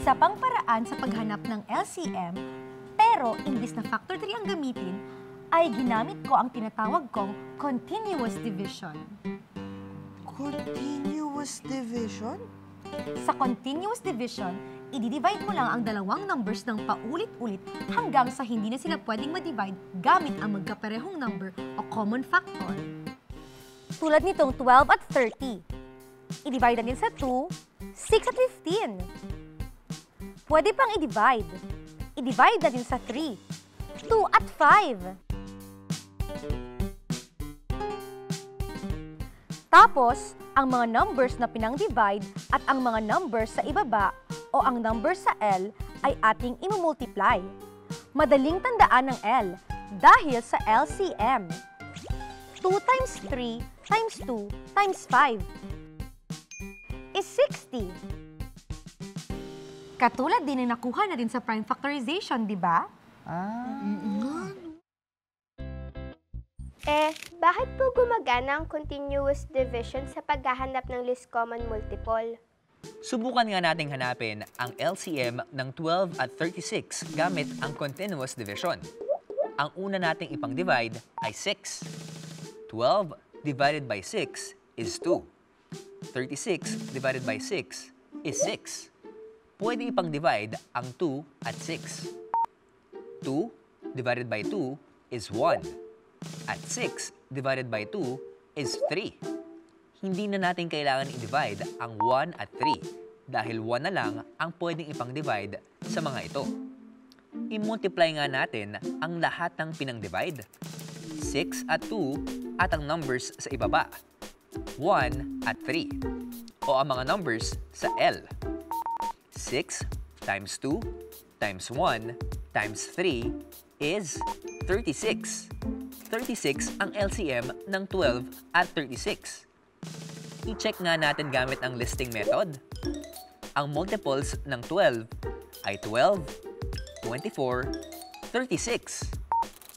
Isa pang paraan sa paghanap ng LCM, pero imbis na factor tree ang gamitin, ay ginamit ko ang tinatawag kong continuous division. Continuous division? Sa continuous division, i-divide mo lang ang dalawang numbers ng paulit-ulit hanggang sa hindi na sila pwedeng ma-divide gamit ang magkaparehong number o common factor. Tulad nitong 12 at 30. I-divide natin sa 2, 6 at 15. Pwede pang i-divide. I-divide natin sa 3, 2 at 5. Tapos, ang mga numbers na pinang-divide at ang mga numbers sa ibaba o ang numbers sa L ay ating imumultiply. Madaling tandaan ng L dahil sa LCM. 2 times 3 times 2 times 5 is 60. Katulad din na nakuha na din sa prime factorization, di ba? Eh, bakit po gumagana ang continuous division sa paghahanap ng least common multiple? Subukan nga nating hanapin ang LCM ng 12 at 36 gamit ang continuous division. Ang una nating ipang-divide ay 6. 12 divided by 6 is 2. 36 divided by 6 is 6. Pwede ipang-divide ang 2 at 6. 2 divided by 2 is 1. At 6 divided by 2 is 3 hindi na natin kailangan i-divide ang 1 at 3 dahil 1 na lang ang pwedeng ipang-divide sa mga ito. I-multiply nga natin ang lahat ng pinang-divide. 6 at 2 at ang numbers sa ibaba. 1 at 3 o ang mga numbers sa L. 6 times 2 times 1 times 3 is 36. 36 ang LCM ng 12 at 36 i-check nga natin gamit ang listing method. Ang multiples ng 12 ay 12, 24, 36.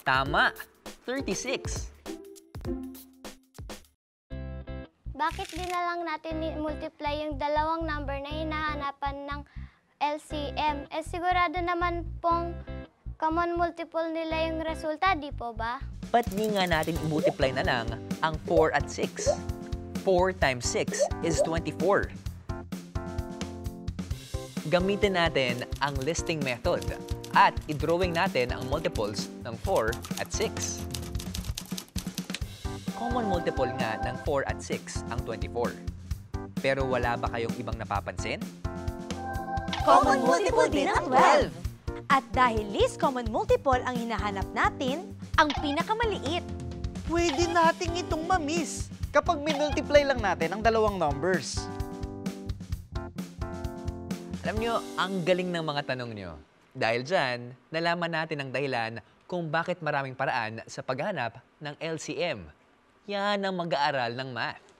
Tama, 36. Bakit di na lang natin multiply yung dalawang number na hinahanapan ng LCM? Eh sigurado naman pong common multiple nila yung resulta, di po ba? Ba't di nga natin i-multiply na lang ang 4 at 6? 4 times 6 is 24. Gamitin natin ang listing method at i-drawing natin ang multiples ng 4 at 6. Common multiple nga ng 4 at 6 ang 24. Pero wala ba kayong ibang napapansin? Common multiple din ang 12. At dahil least common multiple ang hinahanap natin, ang pinakamaliit. Pwede nating itong mamiss kapag minultiply lang natin ang dalawang numbers. Alam nyo, ang galing ng mga tanong nyo. Dahil dyan, nalaman natin ang dahilan kung bakit maraming paraan sa paghanap ng LCM. Yan ang mag-aaral ng math.